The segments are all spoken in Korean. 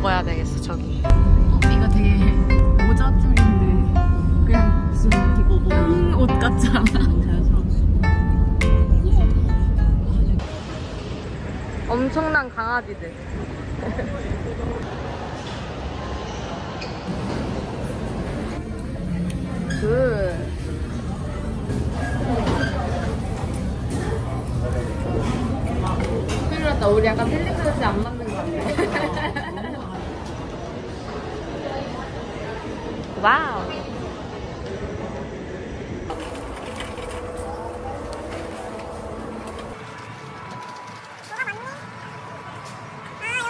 먹어야 되겠어 저기. 어, 이거 되게 모자줄인데 그냥 무슨 응, 옷 같지 않아? 엄청난 강아지들. 그 큰일 났다. 우리 약간 필리핀에서 안 맞는 것 같아. 와우.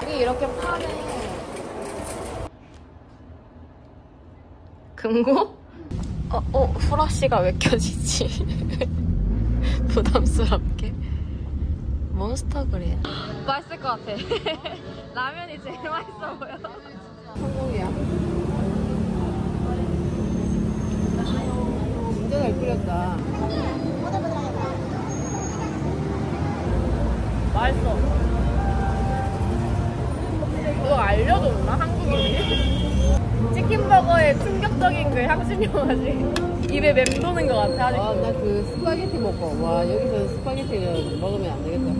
여기 이렇게 파네. 금고? 어, 어, 후라시가 왜 켜지지? 부담스럽게. 몬스터 그래. 맛있을 것 같아. 라면이 제일 맛있어 보여. 성공이야. 진짜 잘 끓였다. 맛있어. 이거 알려줬나? 한국인이? 치킨버거의 충격적인 그 향신료 맛이 입에 맴도는 것 같아. 아직. 아, 나 그 스파게티 먹고. 와, 여기서 스파게티를 먹으면 안 되겠다.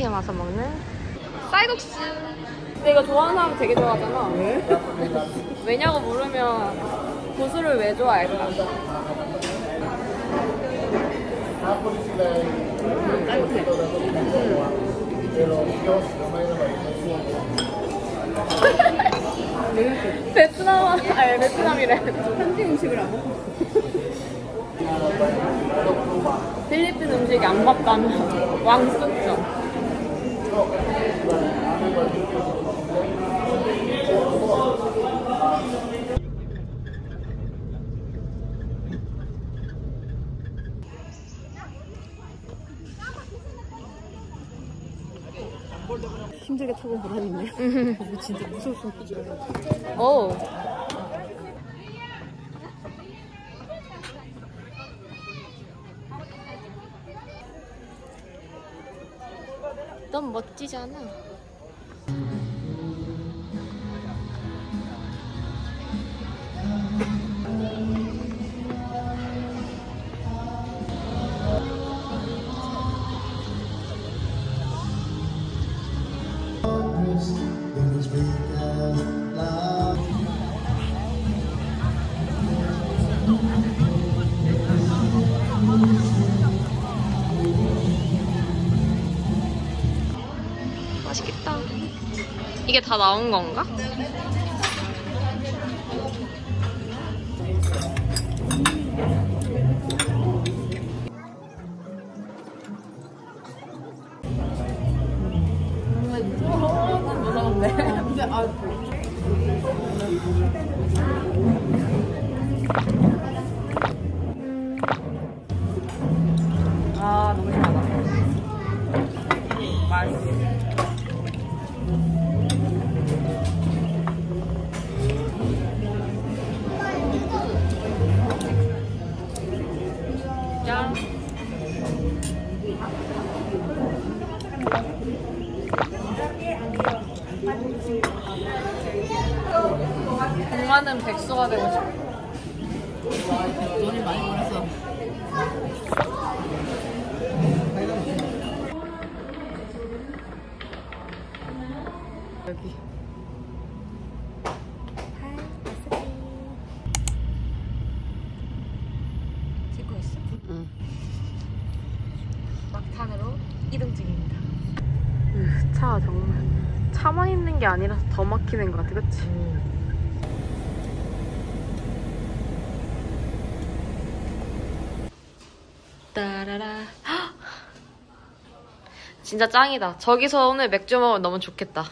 필리핀 와서 먹는 쌀국수. 이거 좋아하는 사람 되게 좋아하잖아. 왜? 왜냐고 물으면 고수를 왜 좋아할까? 베트남, 아니 베트남이래. 현지 음식을 안 먹고. 필리핀 음식이 안 맞다면 왕수죠. 힘들게 타고 보라니네. 진짜 무서울. 오. 너무 멋지잖아. 이게 다 나온 건가? 무서운데? 공화는 백수가 되고 싶어. 돈이 많이 벌었어. 여기. 찍고 있어? 응. 막탄으로 이동 중입니다. 차 정말 차만 있는 게 아니라서 더 막히는 것 같아, 그치? 따라라. 헉! 진짜 짱이다. 저기서 오늘 맥주 먹으면 너무 좋겠다.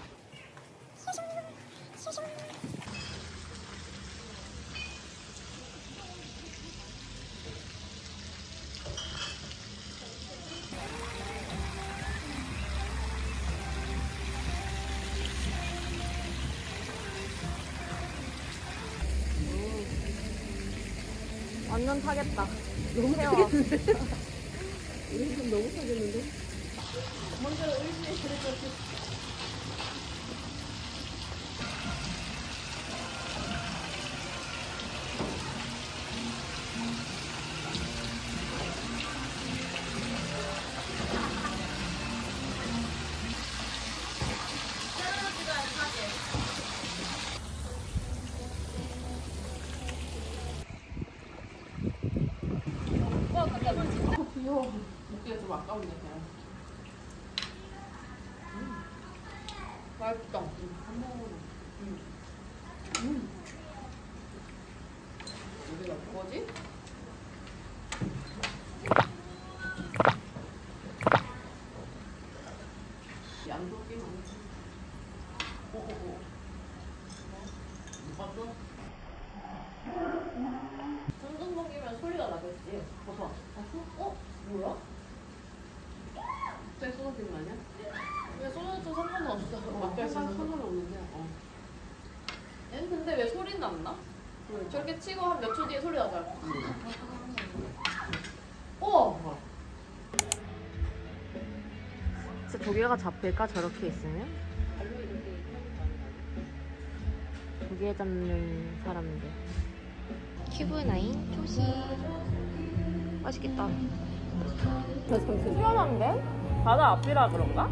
완전 타겠다. 너무 태워. 타겠는데? 우리 좀 너무 타겠는데? 먼저 의지에 그래 먹기가 좀 아까운데 그냥. 맛있다. 한 모금은. 음. 음. 여기가 뭐지? 양도끼 많지. 오오오. 못 봤어? 전동 먹이면 소리가 나겠지. 봐봐. 어? 뭐야? 갑자기 쏟아지는 거 아니야? 왜 소리도 상관없어. 어, 상관- 거. 상관없는데. 어. 얘는 근데 왜 소리는 안 나? 저렇게 치고 한 몇 초 뒤에 소리 나잖아. 어! 진짜 조개가 잡힐까 저렇게 있으면? 조개 잡는 사람들. 큐브 나인 조시. 맛있겠다. 시원한데? 바다 앞이라 그런가?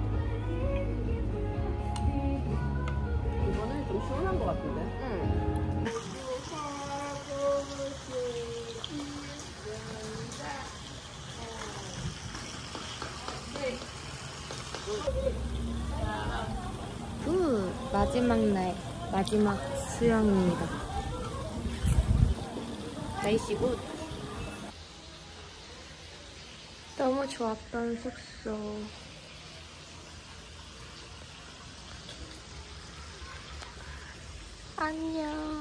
이거는 좀 시원한 것 같은데. 응. 굿! 마지막 날, 마지막 수영입니다. 날씨 굿! 너무 좋았던 숙소. 안녕.